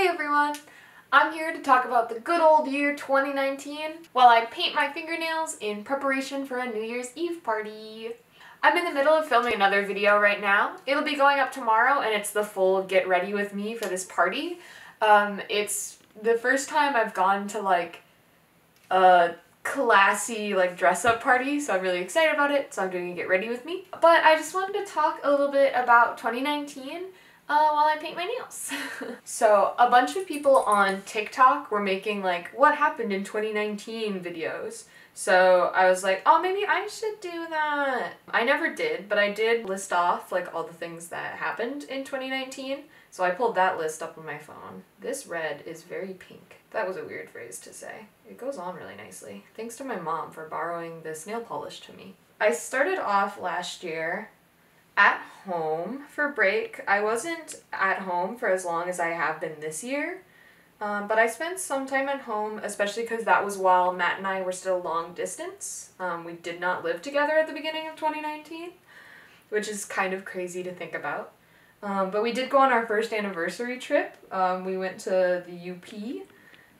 Hey everyone! I'm here to talk about the good old year 2019 while I paint my fingernails in preparation for a New Year's Eve party. I'm in the middle of filming another video right now. It'll be going up tomorrow and it's the full get ready with me for this party. Um, it's the first time I've gone to like a classy like dress up party so I'm really excited about it so I'm doing a get ready with me. But I just wanted to talk a little bit about 2019 uh, while I paint my nails. so a bunch of people on TikTok were making like what happened in 2019 videos. So I was like, oh, maybe I should do that. I never did, but I did list off like all the things that happened in 2019. So I pulled that list up on my phone. This red is very pink. That was a weird phrase to say. It goes on really nicely. Thanks to my mom for borrowing this nail polish to me. I started off last year at home for break. I wasn't at home for as long as I have been this year, um, but I spent some time at home, especially because that was while Matt and I were still long distance. Um, we did not live together at the beginning of 2019, which is kind of crazy to think about. Um, but we did go on our first anniversary trip. Um, we went to the UP.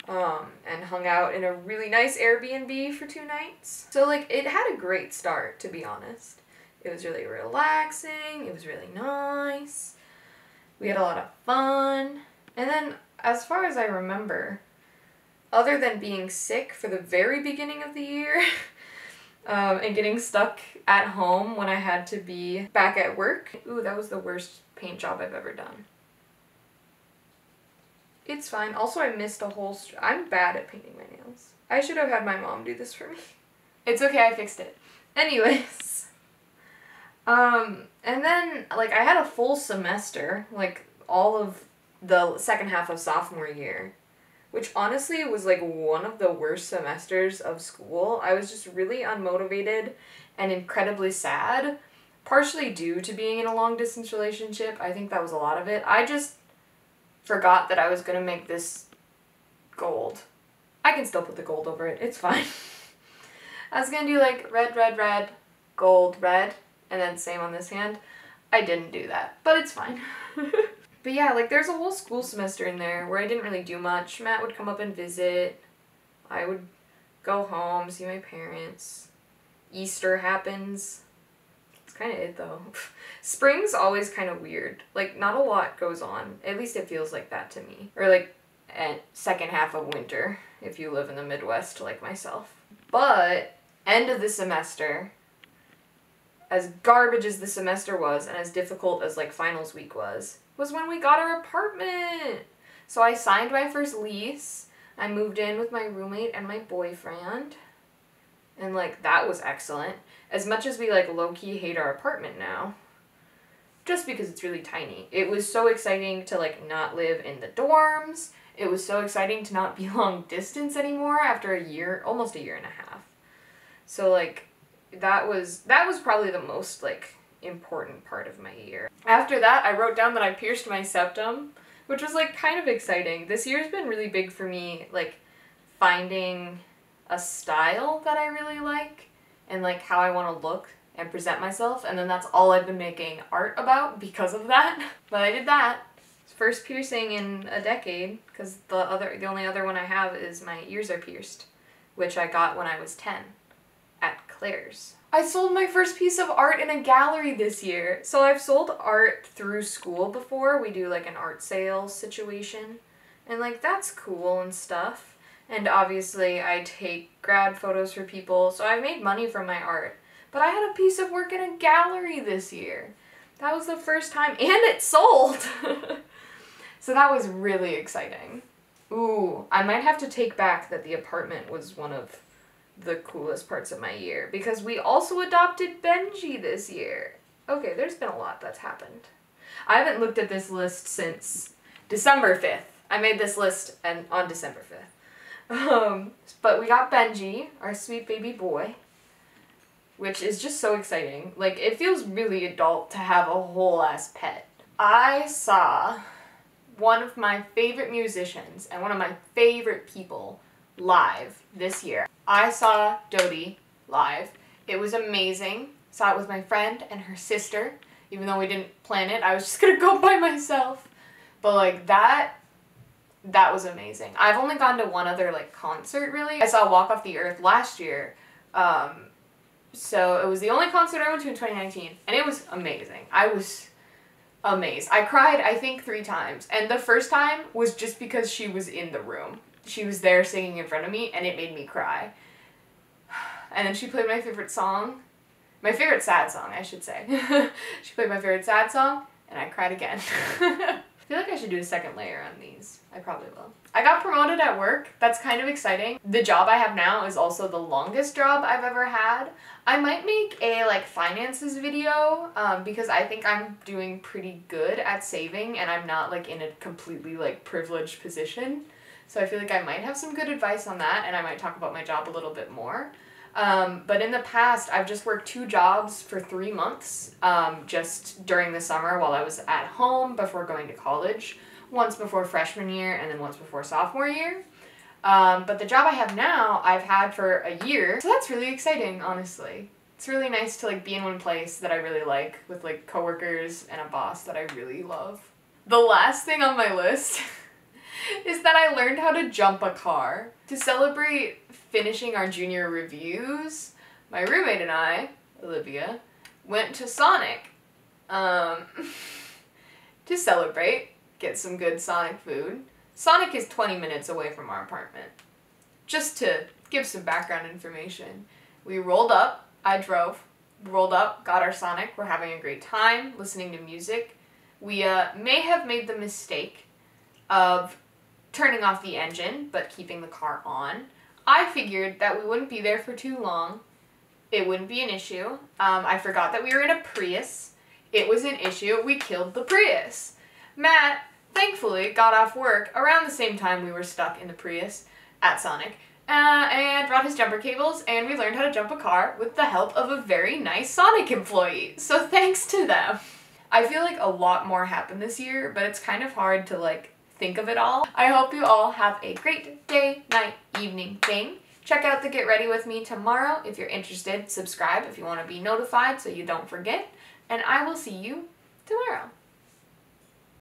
Um, and hung out in a really nice Airbnb for two nights. So, like, it had a great start, to be honest. It was really relaxing. It was really nice. We had a lot of fun. And then, as far as I remember, other than being sick for the very beginning of the year um, and getting stuck at home when I had to be back at work, ooh, that was the worst paint job I've ever done. It's fine. Also, I missed a hole. I'm bad at painting my nails. I should have had my mom do this for me. It's okay, I fixed it. Anyways. Um, and then, like, I had a full semester, like, all of the second half of sophomore year, which honestly was, like, one of the worst semesters of school. I was just really unmotivated and incredibly sad, partially due to being in a long distance relationship. I think that was a lot of it. I just forgot that I was gonna make this gold. I can still put the gold over it, it's fine. I was gonna do, like, red, red, red, gold, red, and then same on this hand. I didn't do that, but it's fine. but yeah, like there's a whole school semester in there where I didn't really do much. Matt would come up and visit. I would go home, see my parents. Easter happens. It's kind of it though. Spring's always kind of weird. Like not a lot goes on. At least it feels like that to me. Or like second half of winter if you live in the Midwest like myself. But end of the semester, as garbage as the semester was and as difficult as like finals week was, was when we got our apartment. So I signed my first lease. I moved in with my roommate and my boyfriend. And like that was excellent. As much as we like low key hate our apartment now, just because it's really tiny. It was so exciting to like not live in the dorms. It was so exciting to not be long distance anymore after a year, almost a year and a half. So like that was that was probably the most like important part of my year. After that, I wrote down that I pierced my septum, which was like kind of exciting. This year's been really big for me like finding a style that I really like and like how I want to look and present myself and then that's all I've been making art about because of that. But I did that. First piercing in a decade because the other the only other one I have is my ears are pierced, which I got when I was 10 at Claire's. I sold my first piece of art in a gallery this year. So I've sold art through school before. We do like an art sale situation. And like that's cool and stuff. And obviously I take grad photos for people. So I've made money from my art. But I had a piece of work in a gallery this year. That was the first time and it sold. so that was really exciting. Ooh, I might have to take back that the apartment was one of the coolest parts of my year because we also adopted Benji this year. Okay, there's been a lot that's happened. I haven't looked at this list since December 5th. I made this list and on December 5th. Um, but we got Benji, our sweet baby boy, which is just so exciting. Like, it feels really adult to have a whole ass pet. I saw one of my favorite musicians and one of my favorite people live this year. I saw Dodie live. It was amazing. Saw it with my friend and her sister. Even though we didn't plan it, I was just gonna go by myself. But like that that was amazing. I've only gone to one other like concert really. I saw Walk Off the Earth last year. Um, so it was the only concert I went to in 2019 and it was amazing. I was amazed. I cried I think 3 times and the first time was just because she was in the room. She was there singing in front of me and it made me cry. And then she played my favorite song. My favorite sad song, I should say. she played my favorite sad song and I cried again. I feel like I should do a second layer on these. I probably will. I got promoted at work. That's kind of exciting. The job I have now is also the longest job I've ever had. I might make a like finances video um, because I think I'm doing pretty good at saving and I'm not like in a completely like privileged position. So I feel like I might have some good advice on that and I might talk about my job a little bit more. Um, but in the past, I've just worked two jobs for three months, um, just during the summer while I was at home before going to college. Once before freshman year and then once before sophomore year. Um, but the job I have now, I've had for a year. So that's really exciting, honestly. It's really nice to like be in one place that I really like with like coworkers and a boss that I really love. The last thing on my list is that I learned how to jump a car. To celebrate finishing our junior reviews, my roommate and I, Olivia, went to Sonic um, to celebrate, get some good Sonic food. Sonic is 20 minutes away from our apartment. Just to give some background information, we rolled up, I drove, rolled up, got our Sonic, we're having a great time, listening to music. We uh, may have made the mistake of turning off the engine, but keeping the car on. I figured that we wouldn't be there for too long. It wouldn't be an issue. Um, I forgot that we were in a Prius. It was an issue. We killed the Prius. Matt, thankfully, got off work around the same time we were stuck in the Prius at Sonic. Uh, and brought his jumper cables, and we learned how to jump a car with the help of a very nice Sonic employee. So thanks to them. I feel like a lot more happened this year, but it's kind of hard to like think of it all. I hope you all have a great day, night, evening thing. Check out the Get Ready With Me tomorrow if you're interested. Subscribe if you want to be notified so you don't forget. And I will see you tomorrow.